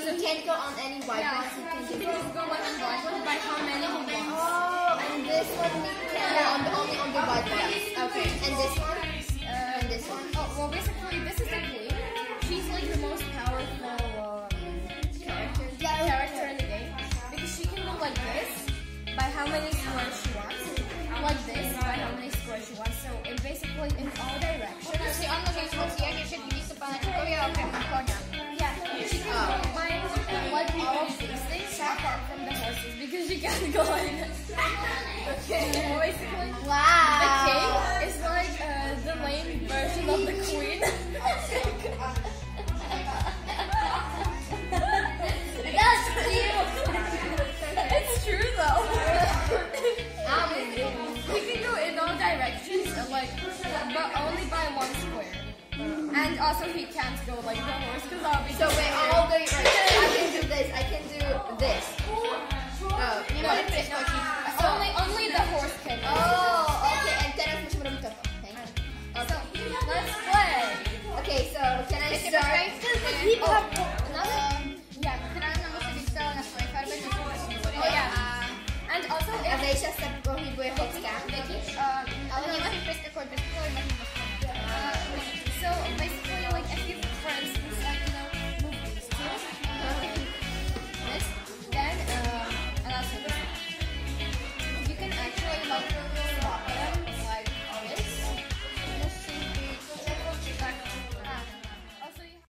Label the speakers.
Speaker 1: he can't go on any white
Speaker 2: Yeah.
Speaker 1: He can just
Speaker 2: can go on the white one by how many he wants.
Speaker 1: Oh, and this one can go on the, only on the white ones. Okay, and this one,
Speaker 2: horses because she can't okay, well, basically. The king is like uh, the lame version of the queen.
Speaker 1: That's cute.
Speaker 2: it's true though.
Speaker 1: Um,
Speaker 2: we can go in all directions, uh, like, but only by one square. And also he can't go like the horse because obviously.
Speaker 1: so wait, all the right. I can do this. I can do this.
Speaker 3: Poczekaj.
Speaker 1: Oh,